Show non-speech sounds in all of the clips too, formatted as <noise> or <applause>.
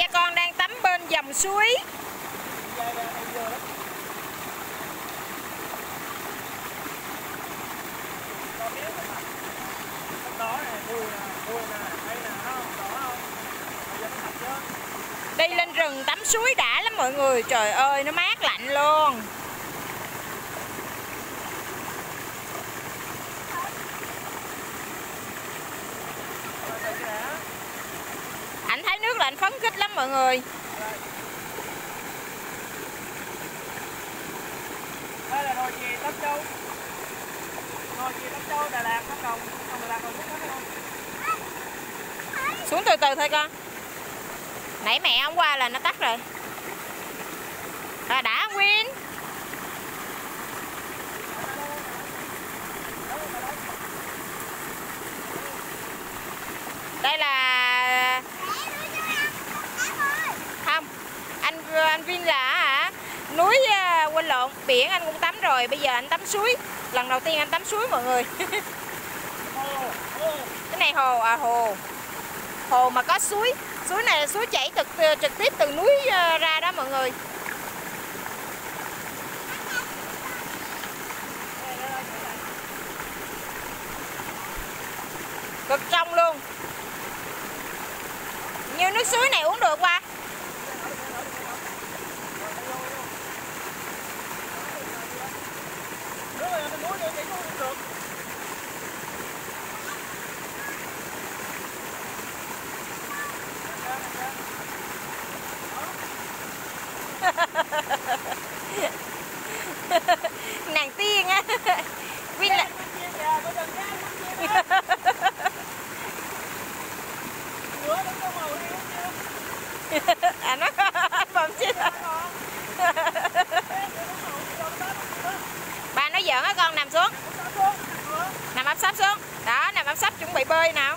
cha con đang tắm bên dòng suối. Đi lên rừng tắm suối đã lắm mọi người. Trời ơi, nó mát lạnh luôn ảnh thấy nước là anh phấn khích lắm mọi người. Đây là đồi chì Tân Châu. Đồi chì Tân Châu Đà Lạt Lâm Đồng. Đà Lạt còn lắm không? Xuống từ từ thôi con. Nãy mẹ hôm qua là nó tắt rồi. Rồi đã Nguyên. Đây là không anh Vin là hả? Núi ờ, quên lộn, biển anh cũng tắm rồi, bây giờ anh tắm suối. Lần đầu tiên anh tắm suối mọi người. <laughs> Cái này hồ à hồ. Hồ mà có suối. Suối này là suối chảy trực ờ, trực tiếp từ núi ờ, ra đó mọi người. Cực trong luôn. Như nước suối này uống được qua Nước này mình muốn đi chỉ không được nàng tiên á Vin là à nó anh bầm chứ ba nói giỡn á con nằm xuống nằm áp sắp xuống đó nằm áp sắp chuẩn bị bơi nào.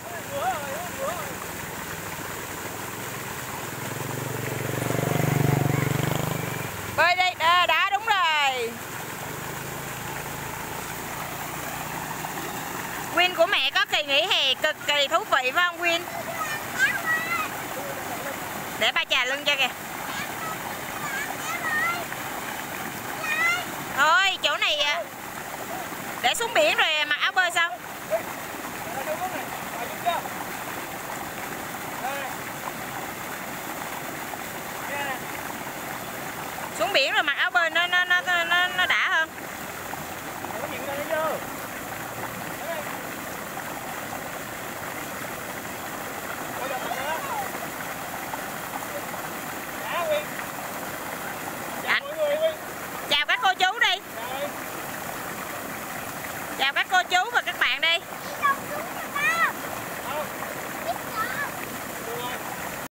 Bơi đây đá, đá đúng rồi. Win của mẹ có kỳ nghỉ hè cực kỳ thú vị phải không Win? Để ba trà lưng cho kìa. Thôi chỗ này à, để xuống biển rồi à mặc áo bơi xong xuống biển rồi mặc áo bơi nó nó nó